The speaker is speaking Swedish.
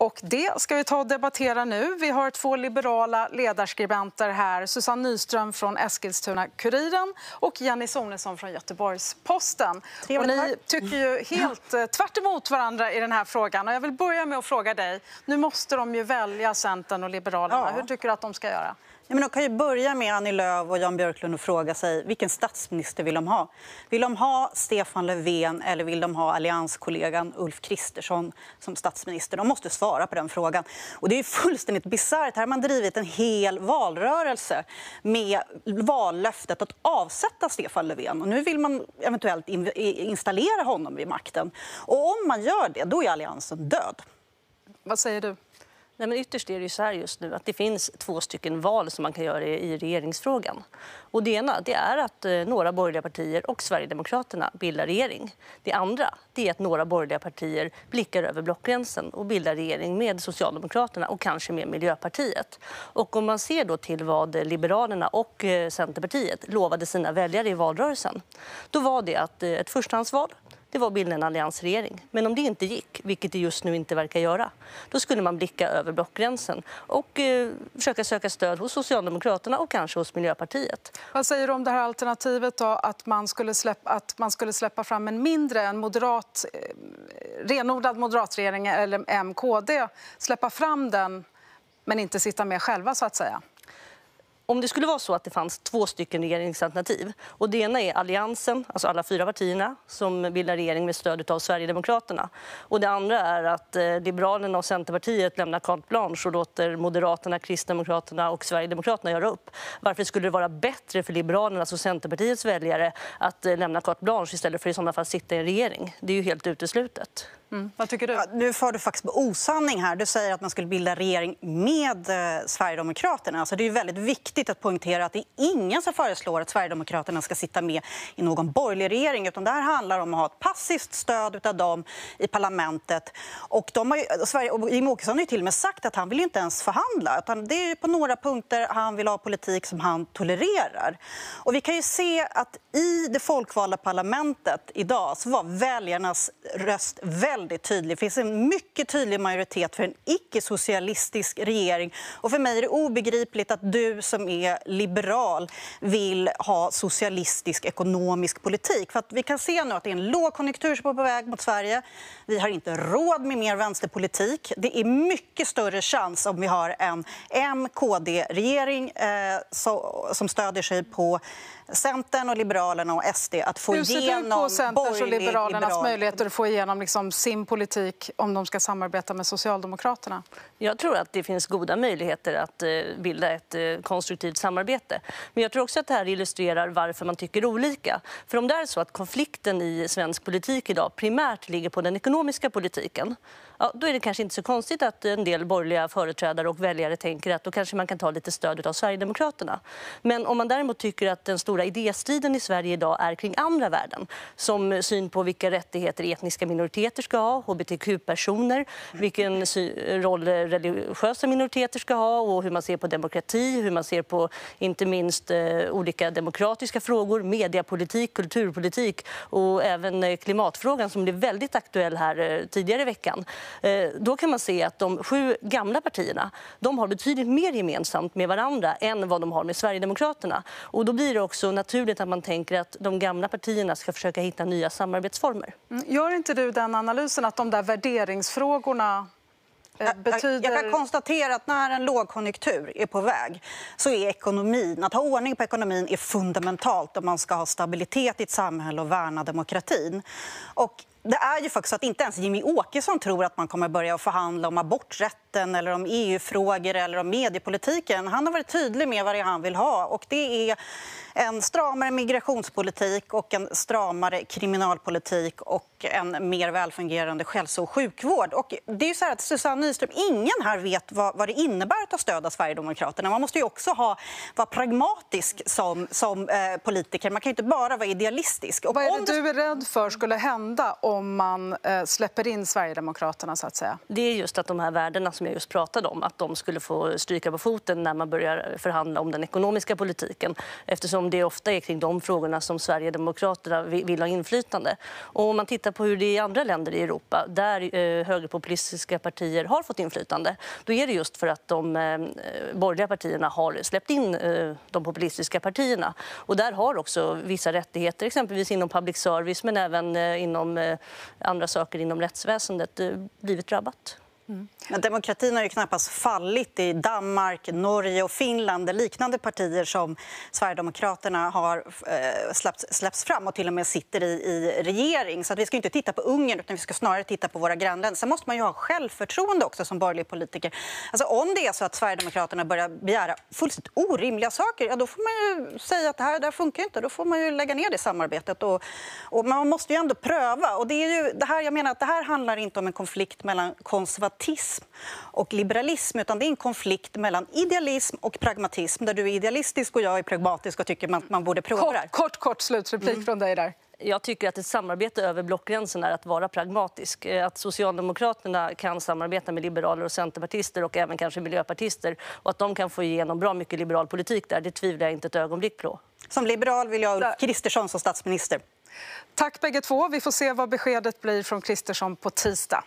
Och det ska vi ta och debattera nu. Vi har två liberala ledarskribenter här. Susanne Nyström från Eskilstuna-Kuriren och Jenny Sonesson från Göteborgs-Posten. Och ni tycker ju helt eh, tvärt emot varandra i den här frågan. Och jag vill börja med att fråga dig. Nu måste de ju välja Centern och Liberalerna. Ja. Hur tycker du att de ska göra? Ja, men de kan ju börja med Annie Lööf och Jan Björklund och fråga sig vilken statsminister vill de ha. Vill de ha Stefan Löfven eller vill de ha allianskollegan Ulf Kristersson som statsminister? De måste svara på den frågan. Och det är fullständigt bisarrt. Här har man drivit en hel valrörelse med vallöftet att avsätta Stefan Löfven. Och nu vill man eventuellt installera honom vid makten. Och om man gör det, då är alliansen död. Vad säger du? Nej, men ytterst är det ju så här just nu att det finns två stycken val som man kan göra i regeringsfrågan. Och det ena det är att eh, några borgerliga partier och Sverigedemokraterna bildar regering. Det andra det är att några borgerliga partier blickar över blockgränsen och bildar regering med Socialdemokraterna och kanske med Miljöpartiet. Och om man ser då till vad Liberalerna och eh, Centerpartiet lovade sina väljare i valrörelsen, då var det att eh, ett förstahandsval det var att bilda en alliansregering. Men om det inte gick, vilket det just nu inte verkar göra, då skulle man blicka över blockgränsen och eh, försöka söka stöd hos Socialdemokraterna och kanske hos Miljöpartiet. Vad säger du om det här alternativet då, att man skulle släppa, att man skulle släppa fram en mindre, en moderat, eh, renodlad moderatregering eller MKD, släppa fram den men inte sitta med själva så att säga? Om det skulle vara så att det fanns två stycken regeringsalternativ och det ena är Alliansen, alltså alla fyra partierna som bildar regering med stöd av Sverigedemokraterna och det andra är att eh, Liberalerna och Centerpartiet lämnar carte blanche och låter Moderaterna, Kristdemokraterna och Sverigedemokraterna göra upp. Varför skulle det vara bättre för Liberalernas alltså och Centerpartiets väljare att eh, lämna carte blanche istället för i sådana fall sitta i en regering? Det är ju helt uteslutet. Mm. Vad tycker du? Ja, nu för du faktiskt på osanning här. Du säger att man skulle bilda regering med eh, Sverigedemokraterna. Alltså, det är väldigt viktigt att poängtera att det är ingen som föreslår att Sverigedemokraterna ska sitta med i någon borgerlig regering. Utan det här handlar om att ha ett passivt stöd av dem i parlamentet. Och de har ju, Sverige, och Jimmie Åkesson har ju till och med sagt att han vill inte ens förhandla. Utan det är på några punkter han vill ha politik som han tolererar. Och vi kan ju se att i det folkvalda parlamentet idag så var väljarnas röst väldigt väldigt tydlig. Det finns en mycket tydlig majoritet för en icke-socialistisk regering. Och för mig är det obegripligt att du som är liberal vill ha socialistisk ekonomisk politik. För att vi kan se nu att det är en lågkonjunktur som är på väg mot Sverige. Vi har inte råd med mer vänsterpolitik. Det är mycket större chans om vi har en M-KD-regering eh, som stödjer sig på Centern, och Liberalerna och SD att få Hur ser igenom du på Centerns och Liberalernas liberal... möjligheter att få igenom liksom sin politik om de ska samarbeta med Socialdemokraterna? Jag tror att det finns goda möjligheter att eh, bilda ett eh, konstruktivt samarbete. Men jag tror också att det här illustrerar varför man tycker olika. För om det är så att konflikten i svensk politik idag primärt ligger på den ekonomiska politiken ja, då är det kanske inte så konstigt att en del borgerliga företrädare och väljare tänker att då kanske man kan ta lite stöd av Sverigedemokraterna. Men om man däremot tycker att den stora idéstriden i Sverige idag är kring andra värden som syn på vilka rättigheter etniska minoriteter ska ha, hbtq-personer, vilken roll religiösa minoriteter ska ha och hur man ser på demokrati, hur man ser på inte minst eh, olika demokratiska frågor, mediepolitik, kulturpolitik och även eh, klimatfrågan som blev väldigt aktuell här eh, tidigare i veckan. Eh, då kan man se att de sju gamla partierna de har betydligt mer gemensamt med varandra än vad de har med Sverigedemokraterna. Och då blir det också naturligt att man tänker att de gamla partierna ska försöka hitta nya samarbetsformer. Mm. Gör inte du den analysen att de där värderingsfrågorna Betyder... Jag kan konstatera att när en lågkonjunktur är på väg så är ekonomin, att ha ordning på ekonomin är fundamentalt om man ska ha stabilitet i ett samhälle och värna demokratin. Och det är ju faktiskt så att inte ens Jimmy Åkesson tror att man kommer börja förhandla om aborträtten eller om EU-frågor eller om mediepolitiken. Han har varit tydlig med vad det är han vill ha och det är en stramare migrationspolitik och en stramare kriminalpolitik och en mer välfungerande hälso och sjukvård. Och det är så att Susanne Nyström, ingen här vet vad, vad det innebär att ta stöd av Sverigedemokraterna. Man måste ju också ha, vara pragmatisk som, som eh, politiker. Man kan inte bara vara idealistisk. Och vad är det du är rädd för skulle hända om man eh, släpper in Sverigedemokraterna? så att säga? Det är just att de här värdena som jag just pratade om, att de skulle få stryka på foten när man börjar förhandla om den ekonomiska politiken eftersom det ofta är kring de frågorna som Sverigedemokraterna vill ha inflytande. Och om man tittar på hur det är i andra länder i Europa där eh, högerpopulistiska partier har fått inflytande då är det just för att de eh, borgerliga partierna har släppt in eh, de populistiska partierna. Och där har också vissa rättigheter, exempelvis inom public service men även eh, inom eh, andra saker inom rättsväsendet, eh, blivit drabbat. Mm. Men demokratin har ju knappast fallit i Danmark, Norge och Finland där liknande partier som Sverigedemokraterna har eh, släppts, släppts fram och till och med sitter i, i regering. Så att vi ska inte titta på Ungern utan vi ska snarare titta på våra grannländer. Sen måste man ju ha självförtroende också som borgerlig politiker. Alltså, om det är så att Sverigedemokraterna börjar begära fullständigt orimliga saker, ja, då får man ju säga att det här, det här funkar inte. Då får man ju lägga ner det samarbetet. Och, och man måste ju ändå pröva. Och det är ju det här, jag menar att det här handlar inte om en konflikt mellan konservativa pragmatism och liberalism utan det är en konflikt mellan idealism och pragmatism där du är idealistisk och jag är pragmatisk och tycker att man borde prova kort, det här. Kort, kort slutreplik mm. från dig där. Jag tycker att ett samarbete över blockgränsen är att vara pragmatisk. Eh, att Socialdemokraterna kan samarbeta med liberaler och centerpartister och även kanske miljöpartister och att de kan få igenom bra mycket liberal politik där, det tvivlar jag inte ett ögonblick på. Som liberal vill jag ha Ulf Kristersson som statsminister. Tack bägge två. Vi får se vad beskedet blir från Kristersson på tisdag.